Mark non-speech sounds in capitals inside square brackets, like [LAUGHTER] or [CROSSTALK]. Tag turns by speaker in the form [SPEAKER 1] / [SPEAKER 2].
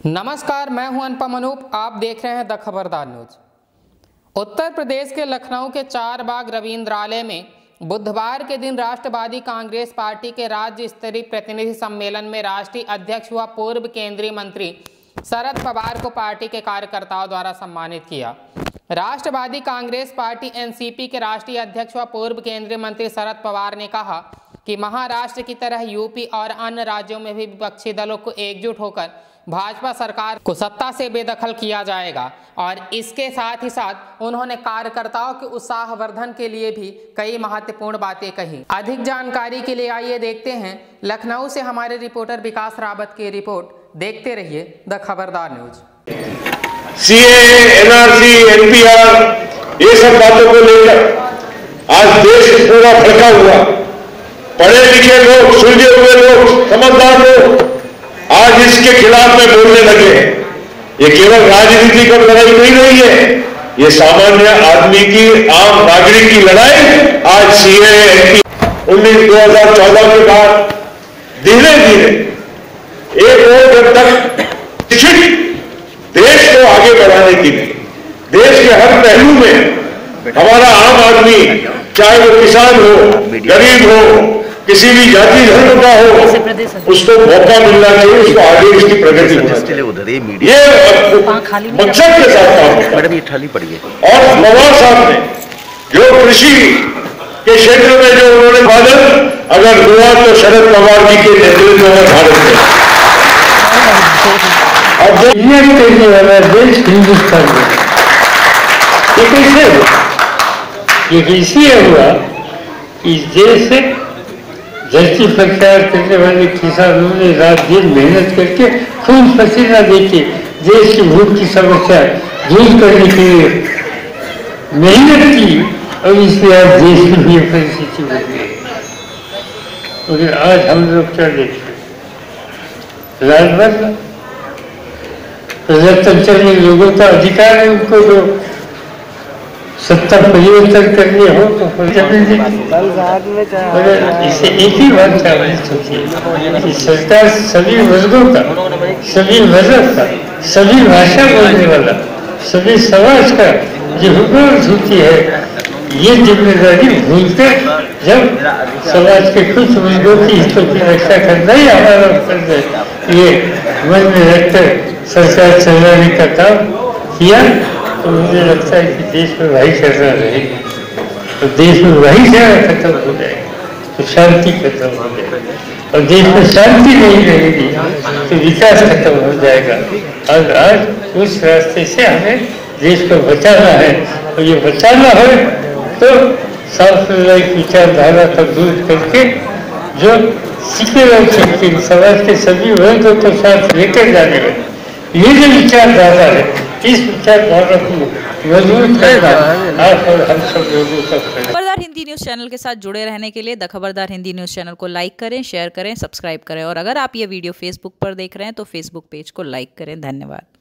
[SPEAKER 1] नमस्कार, मैं हूँ अनुपम अनूप आप देख रहे हैं द खबरदार न्यूज़। उत्तर प्रदेश के लखनऊ के चार बाग रविंद्रालय में बुधवार के दिन राष्ट्रवादी कांग्रेस पार्टी के राज्य स्तरीय प्रतिनिधि सम्मेलन में राष्ट्रीय अध्यक्ष व पूर्व केंद्रीय मंत्री शरद पवार को पार्टी के कार्यकर्ताओं द्वारा सम्मानित किया। राष्ट्रवादी कांग्रेस पार्टी एनसीपी के राष्ट्रीय अध्यक्ष व पूर्व केंद्रीय मंत्री शरद पवार ने कहा कि महाराष्ट्र की तरह यूपी और अन्य राज्यों में भी विपक्षी दलों को एकजुट होकर भाजपा सरकार को सत्ता से बेदखल किया जाएगा और इसके साथ ही साथ उन्होंने कार्यकर्ताओं के उत्साहवर्धन के लिए भी कई महत्वपूर्ण बातें कही। अधिक जानकारी के लिए आइए देखते हैं लखनऊ से हमारे रिपोर्टर विकास रावत की रिपोर्ट। देखते रहिए द खबरदार न्यूज़।
[SPEAKER 2] सीए, एनआरसी, एनपीआर, ये सब बातों को लेकर आज देश पूरा भड़का हुआ। पढ़े लिखे लोग, सुलझे हुए लोग, समझदार आज इसके खिलाफ में बोलने लगे। ये केवल राजनीति का लड़ाई नहीं रही है, ये सामान्य आदमी की, आम नागरिक की लड़ाई आज सीए एनपी उन्नीस दो हज़ार चौदह के बाद धीरे धीरे एक और जब तक देश को आगे बढ़ाने की लिए देश के हर पहलू में हमारा आम आदमी, चाहे वो किसान हो, गरीब हो किसी भी जाति धर्म का हो उसको मौका मिलना चाहिए उसको आगे उसकी प्रगति होना
[SPEAKER 3] ये
[SPEAKER 2] मकसद के साथ काम
[SPEAKER 3] मैडम ये थाली पड़ी है।
[SPEAKER 2] और पवार साहब ने जो कृषि के क्षेत्र में जो उन्होंने बादल अगर हुआ तो शरद पवार जी के नेतृत्व में भारत में। अब जो
[SPEAKER 4] ये करने वाला देश हिंदुस्तान में ये कैसे हुआ? ये इसलिए हुआ कि इस देश से धरती प्रचार करने वाले किसानों ने रात दिन मेहनत करके खून पसीना देके देश की भूख की समस्या दूर करने के लिए मेहनत की और इसलिए आज देश में भी परिस्थिति बन गई। और आज हम लोग क्या देखते राजभर प्रजातंत्र में लोगों का अधिकार है उनको जो सत्ता परिवर्तन करनी हो तो इसे एक ही बात है सरकार सभी वर्गों का सभी मज़हब का सभी भाषा बोलने वाला सभी समाज का जो हुकूमत होती है ये ज़िम्मेदारी भूलकर जब समाज के कुछ वर्गों की हितों की रक्षा करना ही हमारा फ़र्ज़ है। ये मन में रखकर सरकार चलाने का काम किया। तो मुझे लगता है कि देश में भाईचारा रहेगा। तो देश में भाईचारा खत्म हो जाएगी तो शांति खत्म हो जाएगी। और देश में शांति नहीं रहेगी तो विकास खत्म हो जाएगा। और आज उस रास्ते से हमें देश को बचाना है। और ये बचाना है तो सांप्रदायिक विचारधारा को दूर करके जो सिक्योर थिंकिंग समाज के सभी वर्गों को साथ लेकर जाने वाली, ये जो विचारधारा है। [LAUGHS]
[SPEAKER 5] खबरदार हिंदी न्यूज़ चैनल के साथ जुड़े रहने के लिए the Khabardar Hindi news channel को लाइक करें शेयर करें सब्सक्राइब करें। और अगर आप ये वीडियो फेसबुक पर देख रहे हैं तो फेसबुक पेज को लाइक करें। धन्यवाद।